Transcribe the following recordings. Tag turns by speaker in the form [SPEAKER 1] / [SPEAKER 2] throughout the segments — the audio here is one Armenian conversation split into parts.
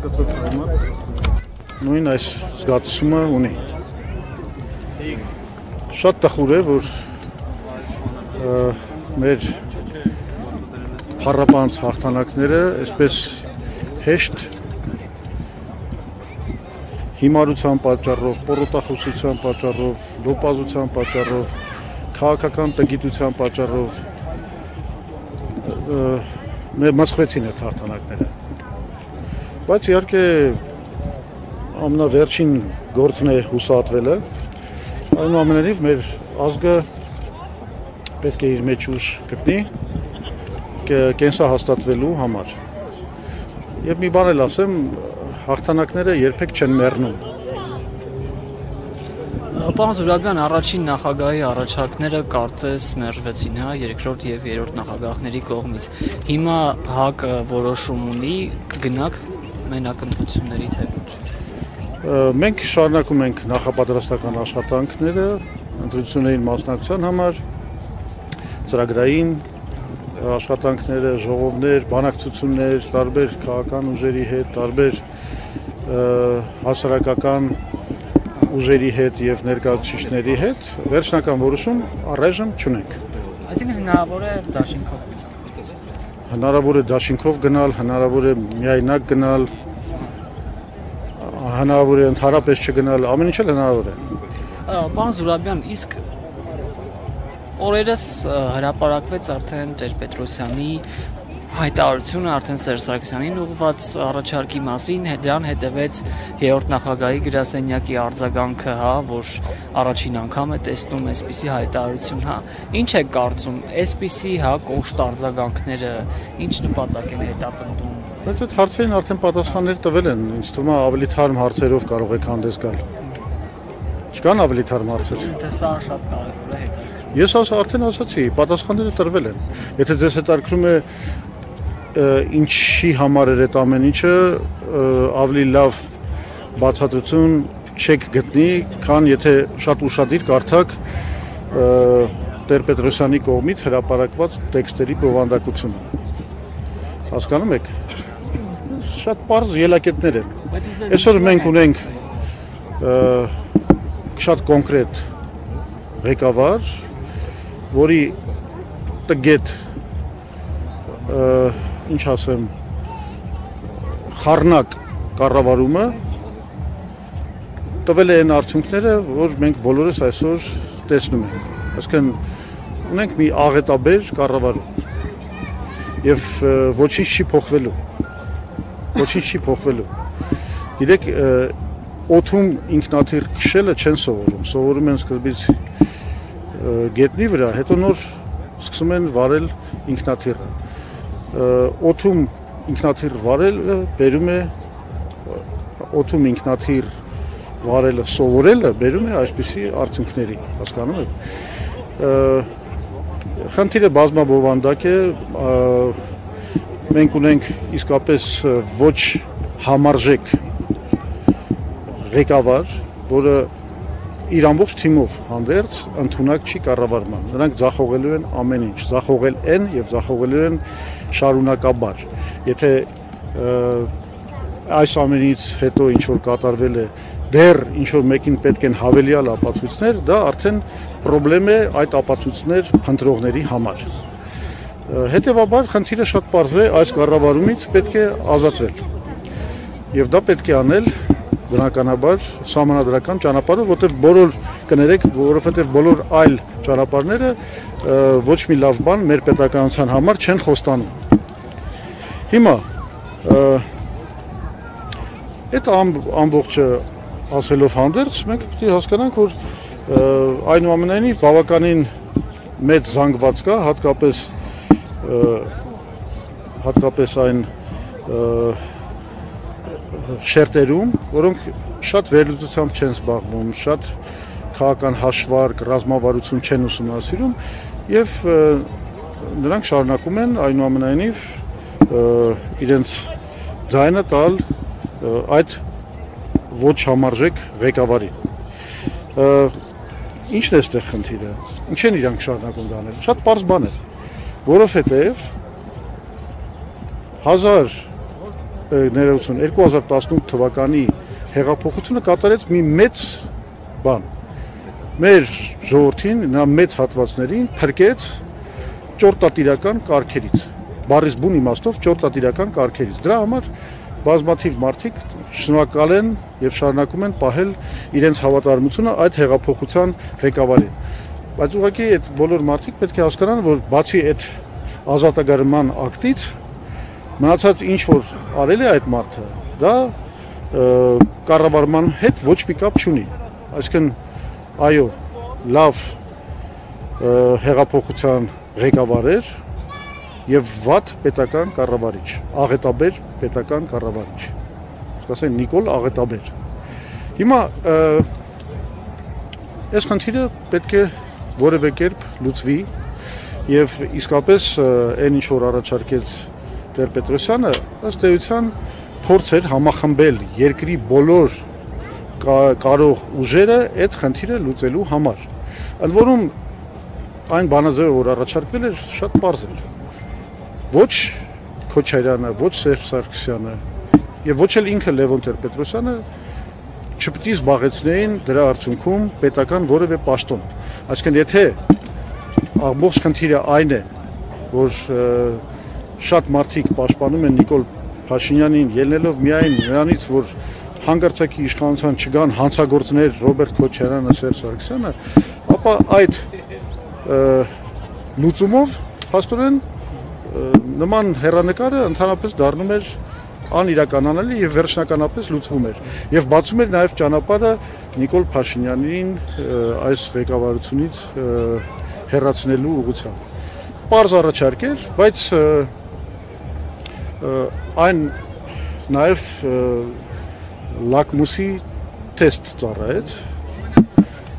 [SPEAKER 1] հայմատ նույն այս զգացումը ունի։ Շատ տխուր է, որ մեր փառապանց հաղթանակները այսպես հեշտ հիմարության պատճառով, պորոտախոսության պատճառով, լոպազության պատճառով, քաղաքական տգիտության պատճառով մեր մսխվեցին այդ հաղթանակները։ Բայց իհարկե ամենավերջին գործն է հուսատվելը։ Այնուամենայնիվ մեր ազգը պետք է իր մեջ ուժ գտնի կենսահաստատվելու համար։ Եվ մի բան էլ ասեմ, հաղթանակները երբեք չեն մեռնում
[SPEAKER 2] Պարոն Զուրաբյան, առաջին նախագահի առաջարկները կարծես մերժվեցին, հա, երկրորդ եւ երրորդ նախագահների կողմից։ Հիմա ՀԱԿ-ը որոշում ունի կգնաք մենակընտրությունների թե ոչ։
[SPEAKER 1] Մենք շարունակում ենք նախապատրաստական աշխատանքները ընտրություններին մասնակցության համար ծրագրային աշխատանքները, ժողովներ, բանակցություններ, տարբեր քաղաքական ուժերի հետ, տարբեր հասարակական ուժերի հետ եւ ներկայացուցիչների հետ վերջնական որոշում առայժմ չունենք։
[SPEAKER 2] Այսինքն հնարավոր է դաշինքով
[SPEAKER 1] հնարավոր է դաշինքով գնալ, հնարավոր է միայնակ գնալ, հնարավոր է ընդհանրապես չգնալ, ամեն ինչ հնարավոր է։
[SPEAKER 2] Պարոն Զուրաբյան, իսկ օրերս հրապարակվեց արդեն Տեր-Պետրոսյանի հայտարարությունը արդեն Սերժ Սարգսյանին ուղղված առաջարկի մասին, դրան հետևեց երրորդ նախագահի գրասենյակի արձագանքը, հա, որ առաջին անգամ է տեսնում այսպիսի հայտարարություն, հա։ Ինչ է կարծում, այսպիսի, հա, կոշտ արձագանքները ինչ նպատակ են հետապնդում։
[SPEAKER 1] Բայց այդ հարցերին արդեն պատասխաններ տվել են, ինձ թվում է ավելի թարմ հարցերով կարող եք հանդես գալ։ Չկան ավելի թարմ հարցեր։
[SPEAKER 2] Դե սա շատ կարևոր է հետո։
[SPEAKER 1] Ես ասա արդեն ասացի, պատասխանները տրվել են։ Եթե ձեզ հետաքրում է ինչի համար էր այդ ամեն ինչը ավելի լավ բացատրություն չեք գտնի, քան եթե շատ ուրشادիր կարդակ Տեր Պետրոսյանի կողմից հրապարակված տեքստերի բովանդակությունը։ Հասկանում եք։ Շատ པարզ ելակետներ են։ Այսօր մենք ունենք շատ կոնկրետ ղեկավար, որի տգետ ինչ ասեմ, խառնակ կառավարումը տվել է այն արդյունքները, որ մենք բոլորս այսօր տեսնում ենք։ Այսինքն ունենք մի աղետաբեր կառավարում։ Եվ ոչինչ չի փոխվելու։ Ոչինչ չի փոխվելու։ Գիտեք, օթում ինքնաթիռ քշելը չեն սովորում։ Սովորում են սկզբից գետնի վրա, հետո նոր սկսում են վարել ինքնաթիռը օթում ինքնաթիռ վարելը բերում է օթում ինքնաթիռ վարելը սովորելը բերում է այսպիսի արդյունքների, հասկանում եք։ Խնդիրը բազմաբովանդակ է, մենք ունենք իսկապես ոչ համարժեք ղեկավար, որը իր ամբողջ թիմով հանդերձ ընդունակ չի կառավարման։ Նրանք ձախողելու են ամեն ինչ, ձախողել են եւ ձախողելու են շարունակաբար։ Եթե այս ամենից հետո ինչ որ կատարվել է դեռ ինչ որ մեկին պետք են հավելյալ ապացույցներ, դա արդեն խնդրեմ է այդ ապացույցներ փնտրողների համար։ Հետևաբար խնդիրը շատ པարզ է, այս կառավարումից պետք է ազատվել։ Եվ դա պետք է անել բնականաբար համանadrական ճանապարհով, որտեղ բոլոր կներեք, որովհետև բոլոր այլ ճանապարհները ոչ մի լավ բան մեր պետականության համար չեն խոստանում։ Հիմա այդ ամբողջը ասելով հանդերձ մենք պետք է հասկանանք, որ այնուամենայնիվ բավականին մեծ զանգված կա, հատկապես հատկապես այն շերտերում, որոնք շատ վերլուծությամբ չեն զբաղվում, շատ քաղաքական հաշվարկ, ռազմավարություն չեն ուսումնասիրում եւ նրանք շարունակում են այնուամենայնիվ իրենց ձայնը տալ այդ ոչ համարժեք ղեկավարի։ Ինչն է այստեղ խնդիրը։ Ինչ են իրանք շարունակում դանել։ Շատ པարզ բան է, որովհետև 1000 ներողություն 2018 թվականի հեղափոխությունը կատարեց մի մեծ բան. Մեր ժողովրդին նա մեծ հատվածներին փրկեց ճորտատիրական կարգերից բարիս բուն իմաստով ճորտատիրական կարգերից դրա համար բազմաթիվ մարդիկ շնորհակալ են եւ շարունակում են պահել իրենց հավատարմությունը այդ հեղափոխության ղեկավարին բայց ուղղակի այդ բոլոր մարդիկ պետք է հասկանան որ բացի այդ ազատագրման ակտից մնացած ինչ որ արել է այդ մարդը, դա կառավարման հետ ոչ մի կապ չունի։ Այսինքն այո, լավ հեղափոխության ղեկավար էր եւ վատ պետական կառավարիչ, աղետաբեր պետական կառավարիչ։ Ասեն Նիկոլ Աղետաբեր։ Հիմա այս խնդիրը պետք է որևէ կերպ լուծվի եւ իսկապես այն ինչ որ առաջարկեց Տեր-Պետրոսյանը ըստ էության փորձեր համախմբել երկրի բոլոր կարող ուժերը այդ խնդիրը լուծելու համար։ Ընդ որում այն բանաձևը, որ առաջարկվել էր, շատ པարզ էր։ Ոչ Քոչարյանը, ոչ Սերժ Սարգսյանը եւ ոչ էլ ինքը Լևոն Տեր-Պետրոսյանը չպետք է զբաղեցնեին դրա արդյունքում պետական որևէ պաշտոն։ Այսինքն եթե ամբողջ խնդիրը այն է, որ շատ մարդիկ պաշտպանում են Նիկոլ Փաշինյանին, ելնելով միայն նրանից, որ հանգարցակի իշխանության չգան հանցագործներ Ռոբերտ Քոչարյանը, Սերժ Սարգսյանը, ապա այդ լուծումով հաստորեն նման հերանեկարը ընդհանրապես դառնում էր անիրականանալի եւ վերջնականապես լուծվում էր եւ բացում էր նաեւ ճանապարհը Նիկոլ Փաշինյանին այս ղեկավարությունից հերացնելու ուղղությամբ։ Պարզ առաջարկ էր, բայց այն նաև լակմուսի տեստ ծառայեց,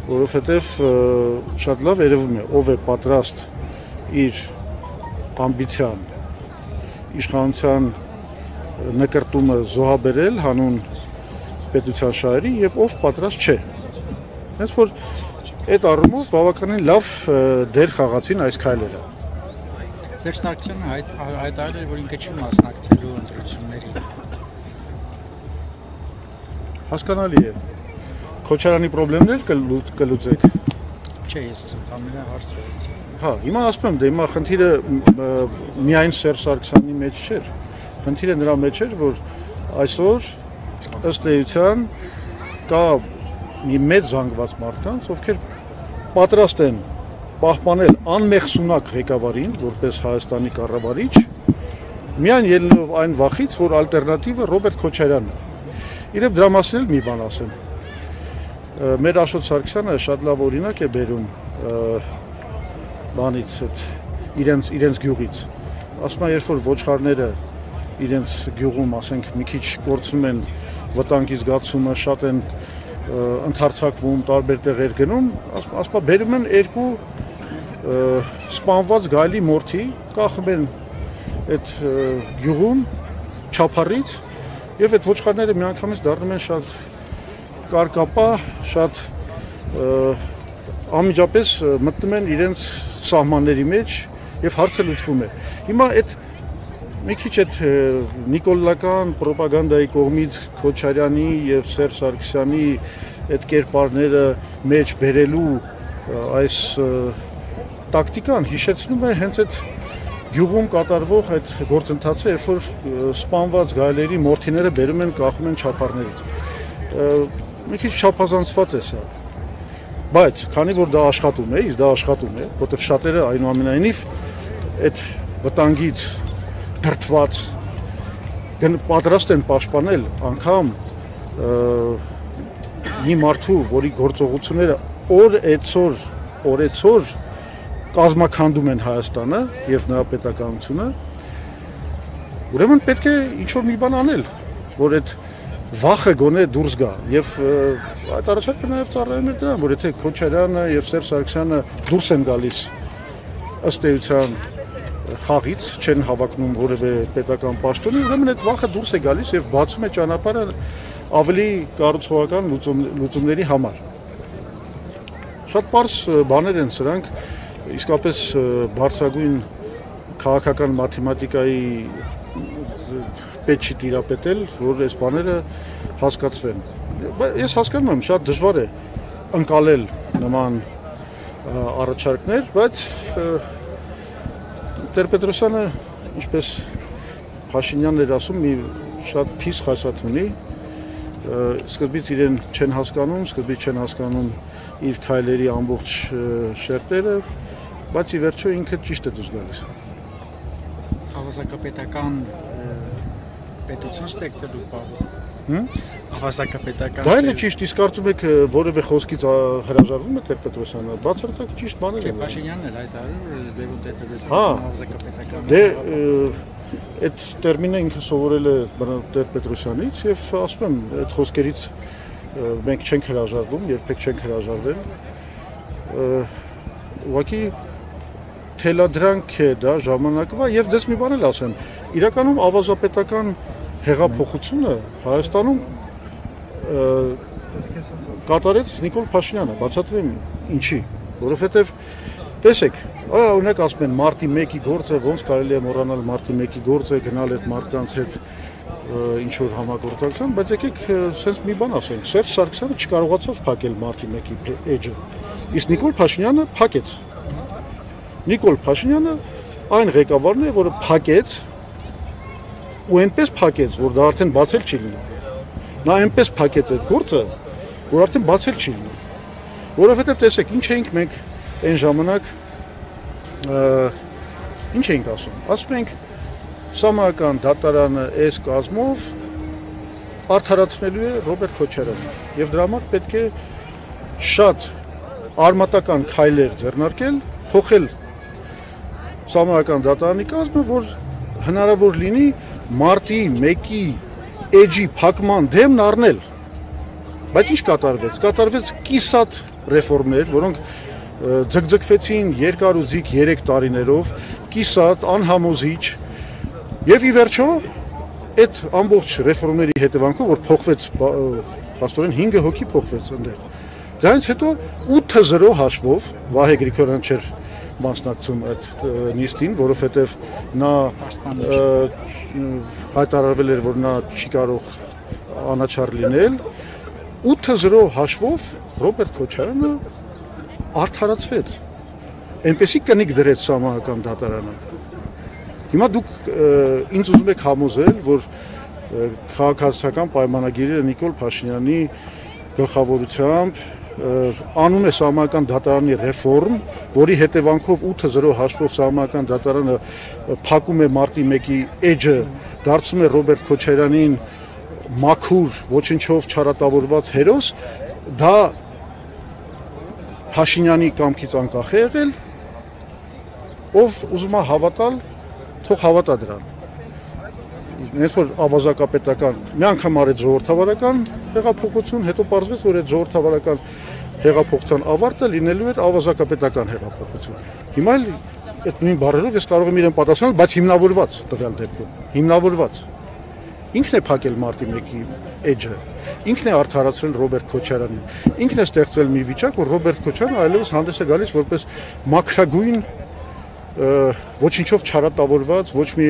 [SPEAKER 1] որովհետև շատ լավ երևում է ով է պատրաստ իր ամբիցիան իշխանության նկարտումը զոհաբերել հանուն պետության շահերի եւ ով պատրաստ չէ։ Հենց որ այդ առումով բավականին լավ դեր խաղացին այս քայլերը։
[SPEAKER 3] Սերժ Սարգսյանը հայտ հայտարարել էր, որ ինքը չի մասնակցելու ընտրություններին։
[SPEAKER 1] Հասկանալի է։ Քոչարյանի խնդիրներ կլուծեք։
[SPEAKER 3] Չէ, ես հարցը էի։
[SPEAKER 1] Հա, հիմա ասում եմ, դե հիմա խնդիրը միայն Սերժ Սարգսյանի մեջ չէր։ Խնդիրը նրա մեջ էր, որ այսօր ըստ էության կա մի մեծ զանգված մարդկանց, ովքեր պատրաստ են պահպանել անմեղսունակ ղեկավարին որպես Հայաստանի կառավարիչ միայն ելնելով այն վախից, որ ալտերնատիվը Ռոբերտ Քոչարյանն է։ Իրեւ դրա մասին էլ մի բան ասեմ։ Մեր Աշոտ Սարգսյանը շատ լավ օրինակ է բերում բանից այդ իրենց իրենց գյուղից։ Ասում է, երբ որ ոչխարները իրենց գյուղում, ասենք, մի քիչ կորցնում են վտանգի զգացումը, շատ են ընդհարցակվում, տարբեր տեղեր գնում, ասում է, բերում են երկու սպանված գալի մորթի կախում են այդ գյուղում չափարից եւ այդ ոչխարները միանգամից դառնում են շատ կարկապա, շատ անմիջապես մտնում են իրենց սահմանների մեջ եւ հարցը լուծվում է։ Հիմա այդ մի քիչ այդ նիկոլական ռոպագանդայի կողմից Քոչարյանի եւ Սերժ Սարգսյանի այդ կերպարները մեջ բերելու այս տակտիկան հիշեցնում է հենց այդ գյուղում կատարվող այդ գործընթացը, երբ որ սպանված գայլերի մորթիները բերում են կախում են չափարներից։ Մի քիչ չափազանցված է սա։ Բայց քանի որ դա աշխատում է, իսկ դա աշխատում է, որտեղ շատերը այնուամենայնիվ այդ վտանգից դրթված պատրաստ են պաշտպանել անգամ մի մարդու, որի գործողությունները օր էցոր, օրեցոր կազմականդում են Հայաստանը եւ նրա պետականությունը, ուրեմն պետք է ինչ որ մի բան անել, որ այդ վախը գոնե դուրս գա եւ այդ առաջարկը նաեւ ծառայում է դրան, որ եթե Քոչարյանը եւ Սերժ Սարգսյանը դուրս են գալիս ըստ էության խաղից չեն հավակնում որևէ պետական պաշտոնի, ուրեմն այդ վախը դուրս է գալիս եւ բացում է ճանապարհը ավելի կառուցողական լուծում, լուծումների համար։ Շատ པարս բաներ են սրանք, իսկապես բարձրագույն քաղաքական մաթեմատիկայի պետք չի տիրապետել, որ այս բաները հասկացվեն։ ես հասկանում եմ, շատ դժվար է ընկալել նման առաջարկներ, բայց Տեր-Պետրոսյանը, ինչպես Փաշինյանն էր ասում, մի շատ փիս խասած ունի, սկզբից իրեն չեն հասկանում, սկզբից չեն հասկանում իր քայլերի ամբողջ շերտերը, բայց ի վերջո ինքը ճիշտ է դուրս գալիս։
[SPEAKER 3] Հավասարակապետական պետություն ստեղծելու բանը
[SPEAKER 1] Հմ?
[SPEAKER 3] Հավասարակապետական
[SPEAKER 1] Դա էլ է ճիշտ, իսկ կարծում եք որևէ խոսքից հրաժարվում է Տեր-Պետրոսյանը, բացարձակ ճիշտ բաներ
[SPEAKER 3] Չէ,
[SPEAKER 1] են։
[SPEAKER 3] Փաշինյանն էլ այդ արել Լևոն Տեր-Պետրոսյանը
[SPEAKER 1] Հա։
[SPEAKER 3] հավասարակապետական
[SPEAKER 1] Դե այդ տերմինը ինքը սովորել է Տեր-Պետրոսյանից եւ ասում եմ, այդ խոսքերից մենք չենք հրաժարվում, երբեք չենք հրաժարվել։ Ուղղակի թելադրանք է դա ժամանակվա եւ դες մի բան էլ ասեմ։ Իրականում ավազապետական հեղափոխությունը Հայաստանում կատարեց Նիկոլ Փաշինյանը, բացատրեմ ինչի, որովհետեւ տեսեք, այ օրինակ ասում են մարտի 1-ի գործը ոնց կարելի է մոռանալ մարտի 1-ի գործը, գնալ այդ մարդկանց հետ ինչ որ համագործակցության, բայց եկեք սենց մի բան ասենք, Սերժ Սարգսյանը չկարողացավ փակել մարտի 1-ի էջը։ Իսկ Նիկոլ Փաշինյանը փակեց։ Նիկոլ Փաշինյանը այն ղեկավարն է, որը փակեց ու այնպես փակեց, որ դա արդեն բացել չի լինի։ Նա այնպես փակեց այդ գործը, որ արդեն բացել չի լինի։ Որովհետև տեսեք, ինչ էինք մենք այն ժամանակ ինչ էինք ասում։ Ասում ենք Սամական դատարանը այս կազմով արդարացնելու է Ռոբերտ Քոչարյանը եւ դրա համար պետք է շատ արմատական քայլեր ձեռնարկել, փոխել Սամական դատարանի կազմը, որ հնարավոր լինի մարտի 1-ի էջի փակման դեմն առնել։ Բայց ինչ կատարվեց։ Կատարվեց կիսատ ռեֆորմներ, որոնք ձգձգվեցին երկար ու ձիգ 3 տարիներով, կիսատ, անհամոզիչ, եւ ի վերջո այդ ամբողջ ռեֆորմների հետևանքով որ փոխվեց փաստորեն 5 հոգի փոխվեց այնտեղ։ Դրանից հետո 8-0 հաշվով Վահե Գրիգորյան չէր մասնակցում այդ նիստին, որովհետև նա հայտարարվել էր, որ նա չի կարող անաչառ լինել 8-0 հաշվով Ռոբերտ Քոչարյանը արդարացվեց։ Այնպեսի կնիկ դրեց սահմանական դատարանը։ Հիմա դուք ինձ ուզում եք համոզել, որ քաղաքացիական պայմանագիրը Նիկոլ Փաշինյանի գլխավորությամբ անում է սահմանական դատարանի ռեֆորմ, որի հետևանքով 8-0 հաշվով սահմանական դատարանը փակում է մարտի 1-ի էջը, դարձում է Ռոբերտ Քոչարյանին մաքուր, ոչնչով չարատավորված հերոս, դա Փաշինյանի կամքից անկախ է եղել, ով ուզում է հավատալ, թող հավատա դրան։ Ներս որ ավազակապետական մի անգամ արեց ժողովրդավարական հեղափոխություն, հետո պարզվեց, որ այդ ժողովրդավարական հեղափոխության ավարտը լինելու էր ավազակապետական հեղափոխություն։ Հիմա էլ այդ նույն բառերով ես կարող եմ իրեն պատասխանել, բայց հիմնավորված տվյալ դեպքում։ Հիմնավորված։ Ինքն է փակել մարտի 1-ի էջը։ Ինքն է արդարացրել Ռոբերտ Քոչարյանին։ Ինքն է ստեղծել մի վիճակ, որ Ռոբերտ Քոչարյանը այլևս հանդես է գալիս որպես մակրագույն ոչինչով չարատավորված, ոչ մի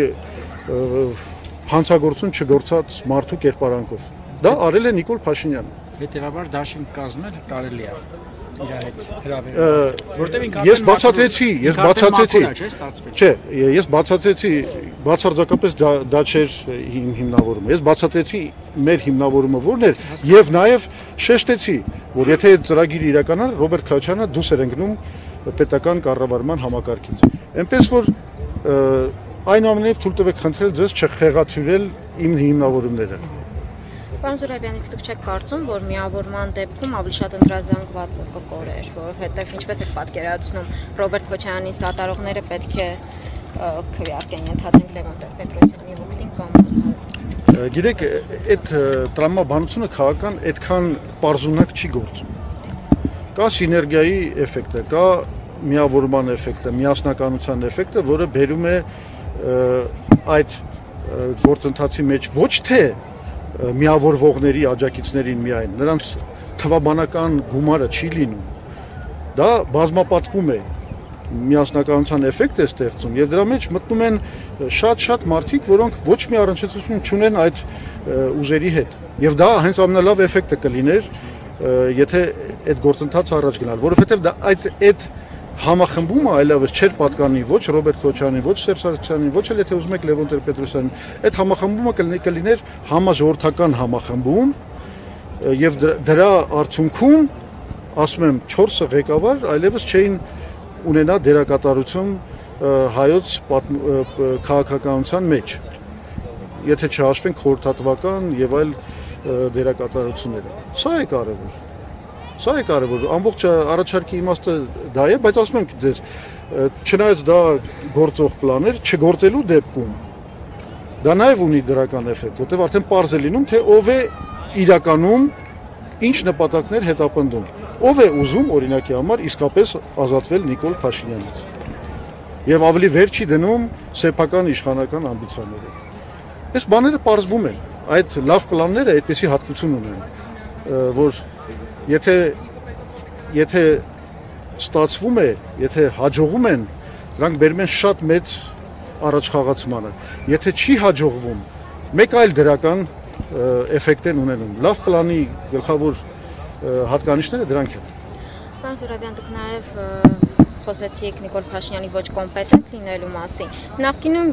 [SPEAKER 1] հանցագործություն չգործած մարդու կերպարանքով։ Դա արել է Նիկոլ Փաշինյանը։
[SPEAKER 3] Հետևաբար դաշինք կազմել կարելի է իր հետ հրավերել։ Որտեւ ինքը
[SPEAKER 1] Ես բացատրեցի, ես բացատրեցի։
[SPEAKER 3] Չէ,
[SPEAKER 1] ես բացատրեցի, բացարձակապես դա դա չէր իմ հիմնավորումը։ Ես բացատրեցի մեր հիմնավորումը որն էր եւ նաեւ շեշտեցի, որ եթե այդ ծրագիրը իրականանա, Ռոբերտ Քաչյանը դուրս էր ընկնում պետական կառավարման համակարգից։ Էնպես որ այնուամենայնիվ թույլ տվեք խնդրել ձեզ չխեղաթյուրել իմ հիմնավորումները։
[SPEAKER 4] Պարոն Զուրաբյանի, դուք չեք կարծում, որ միավորման դեպքում ավելի շատ ընդրազանգվածը կկորեր, որովհետև ինչպես եք պատկերացնում, Ռոբերտ Քոչարյանի սատարողները պետք է քվեարկեն ենթադրենք Լևոն Տեր-Պետրոսյանի օգտին կամ
[SPEAKER 1] Գիտեք, այդ տրամաբանությունը քաղաքական այդքան པարզունակ չի գործում։ Կա սիներգիայի էֆեկտը, կա միավորման էֆեկտը, միասնականության էֆեկտը, որը բերում է այդ գործընթացի մեջ ոչ թե միավորվողների աջակիցներին միայն, նրանց թվաբանական գումարը չի լինում։ Դա բազմապատկում է միասնականության էֆեկտ է ստեղծում եւ դրա մեջ մտնում են շատ-շատ մարդիկ, որոնք ոչ մի առնչություն չունեն այդ ուժերի հետ։ Եվ դա հենց ամենալավ էֆեկտը կլիներ, եթե այդ գործընթացը առաջ գնալ, որովհետեւ դա այդ այդ համախմբումը այլևս չէր պատկանի ոչ Ռոբերտ Քոչյանին, ոչ Սերժ Սարգսյանին, ոչ էլ եթե ուզում եք Լևոն Տեր-Պետրոսյանին։ Այդ համախմբումը կլիներ կլիներ համաժողովրդական համախմբում եւ դրա արդյունքում ասում եմ 4 ղեկավար այլևս չէին ունենա դերակատարություն հայոց քաղաքականության մեջ եթե չհաշվենք խորհրդատվական եւ այլ դերակատարությունները սա է կարևոր սա է կարևոր ամբողջ առաջարկի իմաստը դա է բայց ասում եմ ձեզ չնայած դա գործող պլաներ չգործելու դեպքում դա նաև ունի դրական էֆեկտ որտեղ արդեն པարզ է լինում թե ով է իրականում ինչ նպատակներ հետապնդում ով է ուզում օրինակի համար իսկապես ազատվել Նիկոլ Փաշինյանից եւ ավելի վեր չի դնում սեփական իշխանական ամբիցիաները այս բաները parzվում են այդ լավ պլանները այդպեսի հատկություն ունեն որ եթե եթե ստացվում է եթե հաջողում են դրանք բերում են շատ մեծ առաջխաղացմանը եթե չի հաջողվում մեկ այլ դրական էֆեկտ են ունենում լավ պլանի գլխավոր հատկանիշները դրանք են։
[SPEAKER 4] Պարոն Զուրաբյան, դուք նաև խոսեցիք Նիկոլ Փաշինյանի ոչ կոմպետենտ լինելու մասին։ Նախկինում